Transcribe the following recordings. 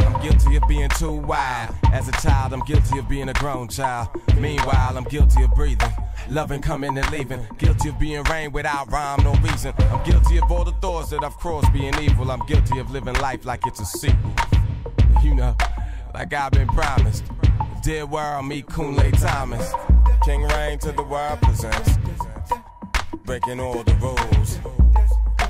I'm guilty of being too wild. As a child, I'm guilty of being a grown child. Meanwhile, I'm guilty of breathing. Loving, coming and leaving. Guilty of being rain without rhyme, no reason. I'm guilty of all the thoughts that I've crossed being evil. I'm guilty of living life like it's a sequel. You know, like I've been promised. Dear world, meet Kunle Thomas. King Reign to the world presents. Breaking all the rules.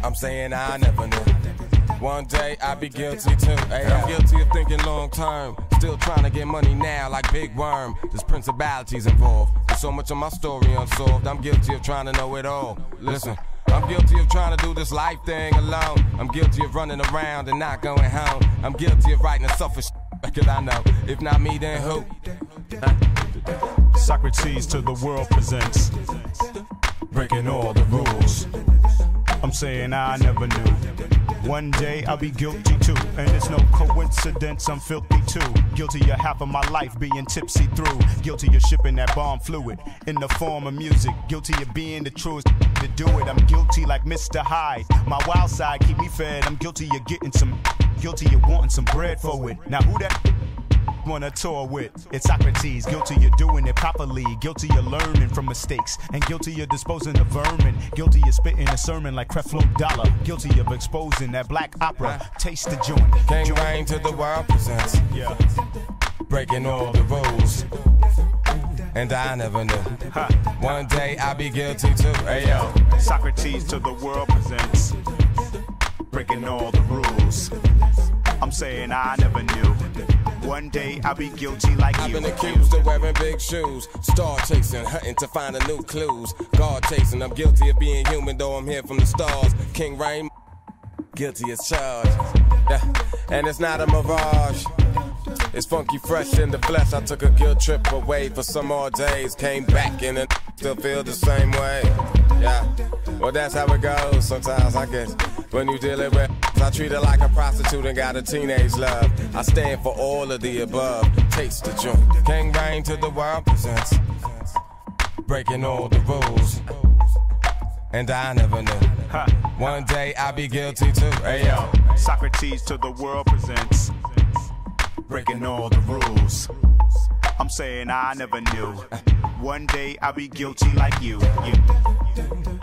I'm saying I never knew. One day I'll be guilty too. Hey, I'm guilty of thinking long term. Still trying to get money now like Big Worm. There's principalities involved. There's so much of my story unsolved. I'm guilty of trying to know it all. Listen. I'm guilty of trying to do this life thing alone. I'm guilty of running around and not going home. I'm guilty of writing a selfish record I know. If not me, then who? Saukrates to the world presents breaking all the rules. I'm saying I never knew. One day I'll be guilty too, and it's no coincidence I'm filthy too. Guilty of half of my life being tipsy through. Guilty of shipping that bomb fluid in the form of music. Guilty of being the truest to do it. I'm guilty like Mr. Hyde. My wild side keep me fed. I'm guilty of getting some. Guilty of wanting some bread for it. Now who that? Wanna tour with. It's Saukrates, guilty of doing it properly, guilty of learning from mistakes, and guilty of disposing of vermin, guilty of spitting a sermon like Creflo Dollar, guilty of exposing that black opera. Taste the joint. King Joint. Rain to the world presents. Yeah. Breaking all the rules. And I never knew. One day I'll be guilty too. Hey yo. Saukrates to the world presents breaking all the rules. I'm saying I never knew. One day I'll be guilty like I've you. been accused of wearing big shoes, star chasing, hunting to find a new clues. God chasing, I'm guilty of being human, though I'm here from the stars. King Reign, guilty as charged. Yeah, and it's not a mirage. It's funky fresh in the flesh. I took a guilt trip away for some more days. Came back and it still feel the same way. Yeah, well that's how it goes sometimes, I guess. When you dealing with, I treat it like a prostitute and got a teenage love. I stand for all of the above. Taste the joint. King Reign to the world presents. Breaking all the rules. And I never knew. One day I'll be guilty too. Hey yo. Saukrates to the world presents breaking all the rules. I'm saying I never knew. One day I'll be guilty like you. you.